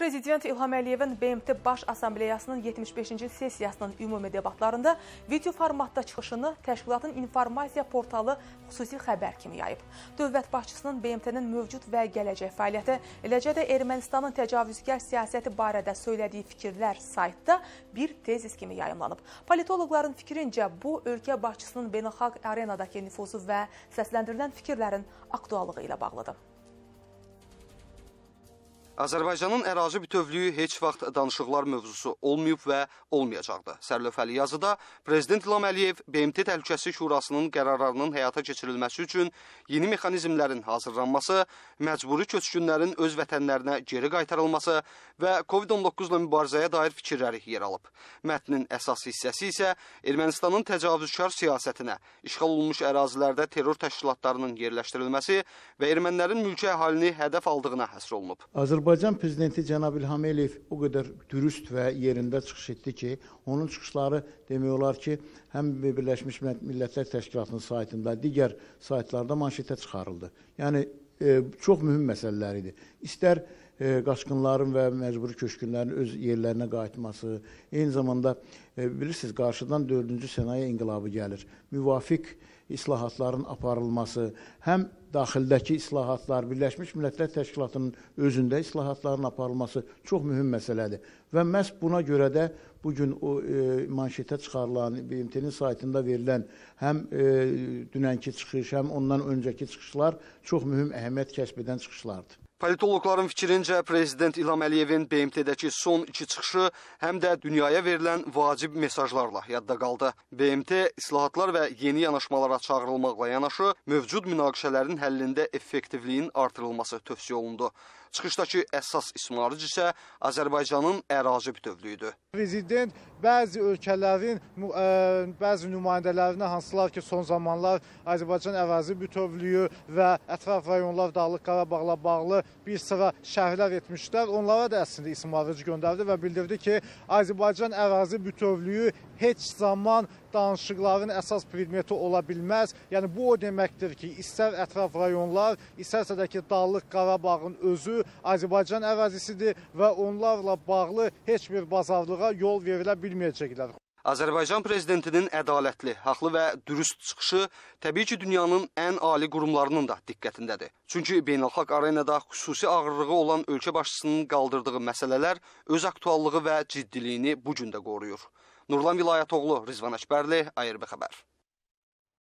Prezident İlham Əliyevin BMT Baş Assambleyasının 75-ci sessiyasının ümumi debatlarında video formatda çıxışını təşkilatın informasiya portalı xüsusi xəbər kimi yayıb. Dövlət başçısının BMT-nin mövcud və gələcək fəaliyyəti, eləcə də Ermənistanın təcavüzkar siyasəti barədə söylediyi fikirlər saytda bir tezis kimi yayımlanıb. Politoloqların fikrincə bu ölkə başçısının beynəlxalq arenadakı nüfuzu və səsləndirilən fikirlərin aktuallığı ilə bağlıdır. Azərbaycanın ərazi bütövlüyü heç vaxt danışıqlar mövzusu olmayıb və olmayacaqdır. Sərlövhəli yazıda Prezident İlham Əliyev BMT Təhlükəsizlik Şurasının qərarlarının həyata keçirilməsi üçün yeni mexanizmlərin hazırlanması, məcburi köçkünlərin öz vətənlərinə geri qaytarılması və COVID-19 ilə mübarizəyə dair fikirləri yer alıb. Mətnin əsas hissəsi isə Ermənistanın təcavüzkar siyasətinə, işğal olunmuş ərazilərdə terror təşkilatlarının yerləşdirilməsi və ermənilərin mülki əhalini hədəf aldığına həsr olunub. Azərbaycan Azərbaycan prezidenti cənab İlham Əliyev o qədər dürüst və yerində çıxış etdi ki, onun çıxışları demək olar ki, həm Birləşmiş Millətlər Təşkilatının saytında, digər saytlarda manşetə çıxarıldı. Yəni e, çox mühüm məsələlər idi. İstər e, qaçqınların və məcburi köçkünlərin öz yerlərinə qayıtması, eyni zamanda e, bilirsiniz, qarşıdan 4-cü sənaye inqilabı gəlir. Müvafiq islahatların aparılması, həm daxildəki islahatlar, Birləşmiş Millətlər Təşkilatının özündə islahatların aparılması çox mühüm məsələdir. Və məhz buna görə də bu gün o e, manşetə çıxarılan, BMT-nin saytında verilən həm e, dünənki çıxış, həm ondan öncəki çıxışlar çox mühüm əhəmiyyət kəsb edən çıxışlardır. Politoloqların fikrincə Prezident İlham Əliyevin BMT-dəki son iki çıxışı həm də dünyaya verilən vacib mesajlarla yadda qaldı. BMT islahatlar və yeni yanaşmalara çağırılmaqla yanaşı mövcud münaqişələrin həllində effektivliyin artırılması tövsiyə olundu. Çıxışdakı əsas ismarıc isə Azərbaycanın ərazi bütövlüyüdür. Prezident bəzi ölkələrin bəzi nümayəndələrinə hansılar ki, son zamanlar Azərbaycan ərazi bütövlüyü və ətraf rayonlar Dağlıq Qarabağla bağlı bir sıra şərhlər etmişlər. Onlara da əslində ismarıc göndərdi və bildirdi ki, Azərbaycan ərazi bütövlüyü heç zaman danışıqların əsas predmeti ola bilməz. Yəni bu o deməkdir ki, istər ətraf rayonlar, istərsə də ki, Dağlıq Qarabağın özü Azərbaycan ərazisidir və onlarla bağlı heç bir bazarlığa yol verilə bilməyəcəklər. Azərbaycan prezidentinin ədalətli, haqlı və dürüst çıxışı təbii ki, dünyanın ən ali qurumlarının da diqqətindədir. Çünki beynəlxalq arenada xüsusi ağırlığı olan ölkə başçısının qaldırdığı məsələlər öz aktuallığı və ciddiliyini bu gün də qoruyur. Nurlan Vilayətoğlu, Rizvan Əkbərli, ARB xəbər.